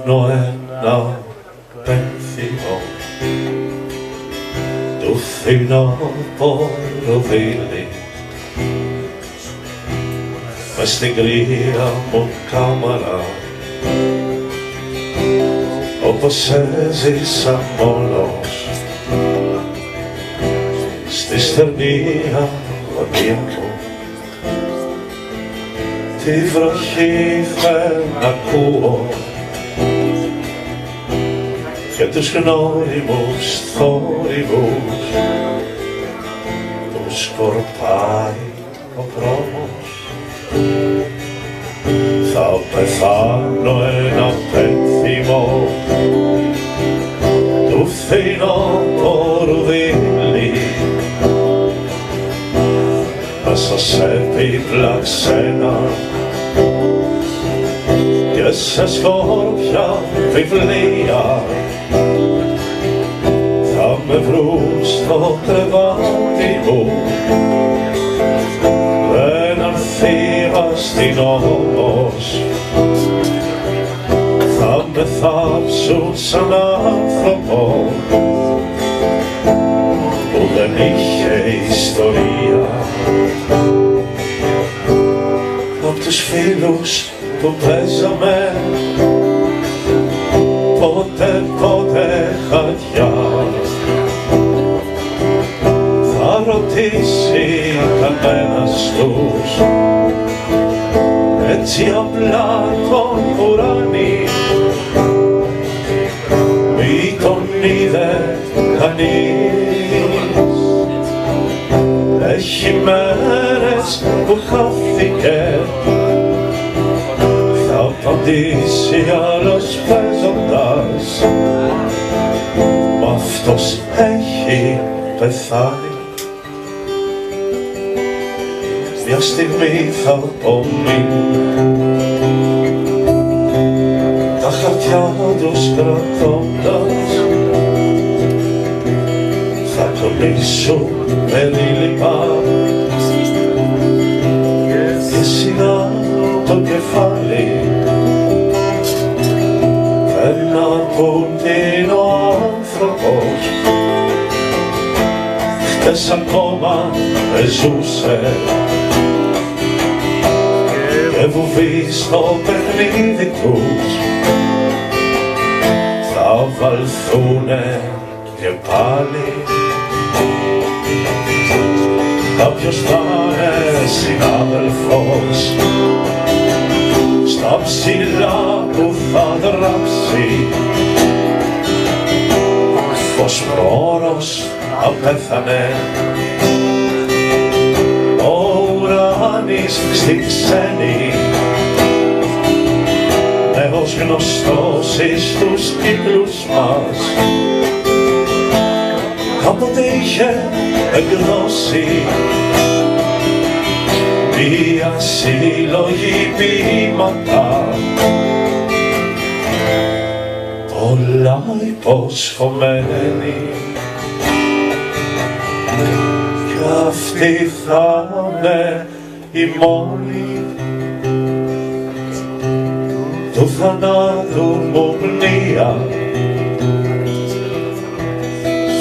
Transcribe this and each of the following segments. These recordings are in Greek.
Fabricanerne Benfica Du finder, hvor du vil Fast det griger mod kammerat όπως έζησα μόνος στη στερνή αγωνία μου τη βροχή δεν ακούω. Και τους γνώριμους θόρυβους που σκορπάει ο δρόμος. Θα πεθάνω ένα πένθυμο του φθινόπωρου δίλη μέσα σε επίπλα ξένα και σε σκόρπια βιβλία. Θα με βρουν στο κρεβάτι μου δεν αρθεί αστυνόμος θα με θάψουν σαν άνθρωπο που δεν είχε ιστορία. Απ' τους φίλους που παίζαμε ποτέ ποτέ χαρτιά. Θα ρωτήσει κανένας τους έτσι απλά τον ουρανί έχει μέρες που χάθηκε. Θα απαντήσει άλλος παίζοντας. Μα αυτός έχει πεθάνει. Μια στιγμή θα απομείνει τα χαρτιά τους κρατώντας θα κολλήσω με λύπα και σιγά το κεφάλι δεν ακούν τι είναι ο άνθρωπος. Χτες ακόμα ζούσε. Και βουβεί στο παιχνίδι τους. Θα βαλθούνε και πάλι κάποιος θα είναι συνάδελφος στα ψηλά που θα δράψει. Πως πρόωρος απέθανε ο ουράνης στη ξένη. Νέος γνωστός εις τους κύκλους μας. Κάποτε είχε εκδώσει ποίηματα πολλά υποσχομένη. Κι αυτή θα είναι η μόνη. Του θανάτου μου μνήα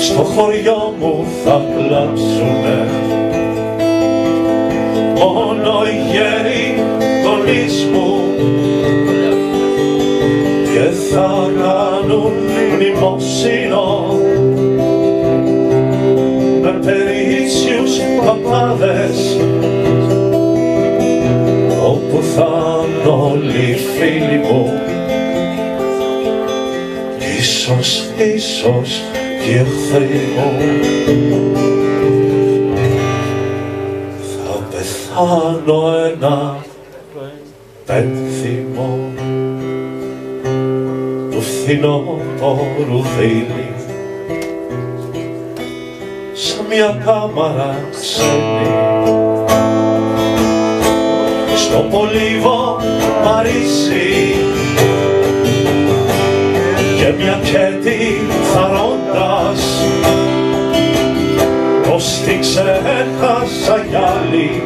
στο χωριό μου θα κλάψουνε. Μόνο οι γέροι γονείς μου και θα κάνουν μνημόσυνο. Με περίσσιους παπάδες όπου θα είναι όλοι οι φίλοι μου. Ίσως, ίσως και εχθροί μου θα πεθάνω ένα πένθυμο. του φθινόπορου δειλή σε μια κάμαρα ξένη. Στο πολύβο Παρίσι. Και μια κέτη θαρώντας. Πως την ξέχασα κι άλλη.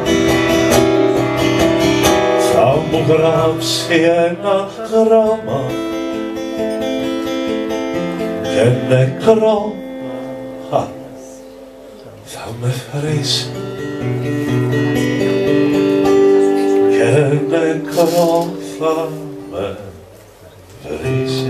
Θα μου γράψει ένα γράμμα και νεκρό α, θα με φρίσει και νεκρό θα με βρίσει